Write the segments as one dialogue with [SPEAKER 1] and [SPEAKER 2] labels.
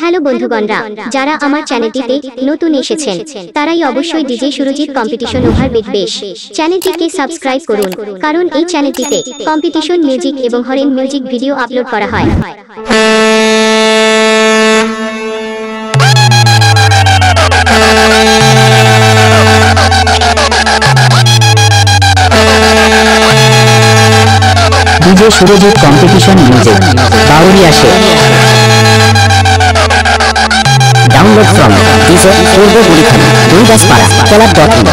[SPEAKER 1] Hello বন্ধুগণরা যারা আমার চ্যানেলটিতে নতুন এসেছেন তারাই অবশ্যই DJ Surajit competition over beat বেশ। চ্যানেলটিকে সাবস্ক্রাইব করুন কারণ এই চ্যানেলটিতে কম্পিটিশন মিউজিক এবং হরেন মিউজিক ভিডিও আপলোড করা হয়।
[SPEAKER 2] DJ Surajit competition music Bauria She download from DJ Purba Burikhani দুইদাসপাড়া collar dot in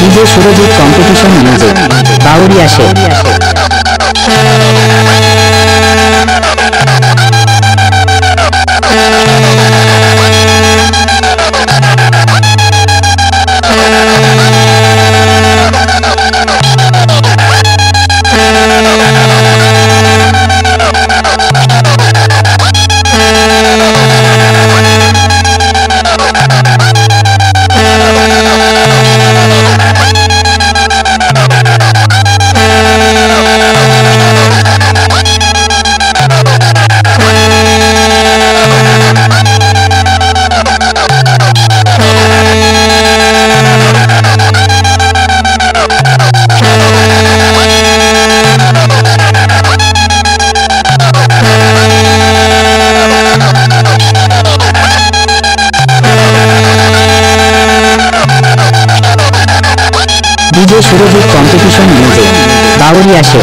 [SPEAKER 2] DJ Surajit competition music Bauria She Surajit competition music Bauria She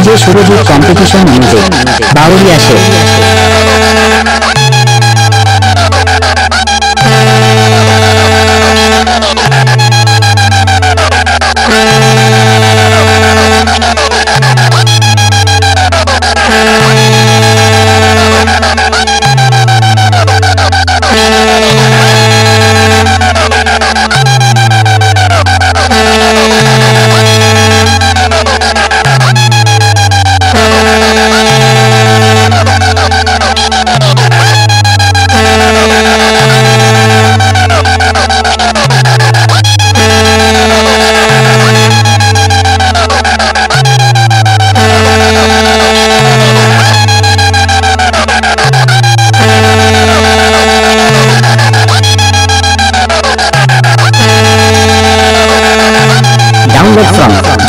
[SPEAKER 2] DJ Surajit competition music Bauria She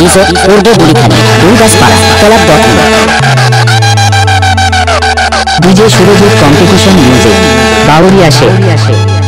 [SPEAKER 2] from DJ Purba Burikhani দুইদাসপাড়া কলার dot DJ Surajit competition music Bauria শে